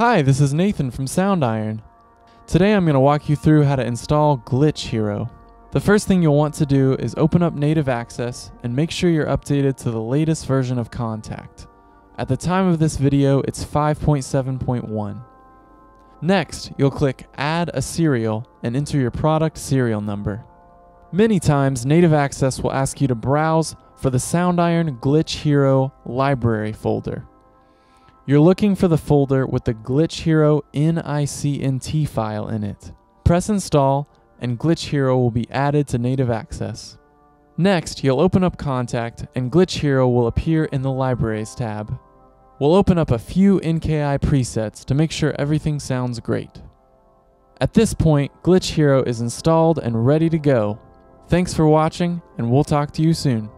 Hi, this is Nathan from Soundiron. Today I'm going to walk you through how to install Glitch Hero. The first thing you'll want to do is open up Native Access and make sure you're updated to the latest version of Kontakt. At the time of this video, it's 5.7.1. Next, you'll click Add a Serial and enter your product serial number. Many times, Native Access will ask you to browse for the SoundIron Glitch Hero library folder. You're looking for the folder with the Glitch Hero NICNT file in it. Press install and Glitch Hero will be added to Native Access. Next, you'll open up Kontakt and Glitch Hero will appear in the Libraries tab. We'll open up a few NKI presets to make sure everything sounds great. At this point, Glitch Hero is installed and ready to go. Thanks for watching, and we'll talk to you soon.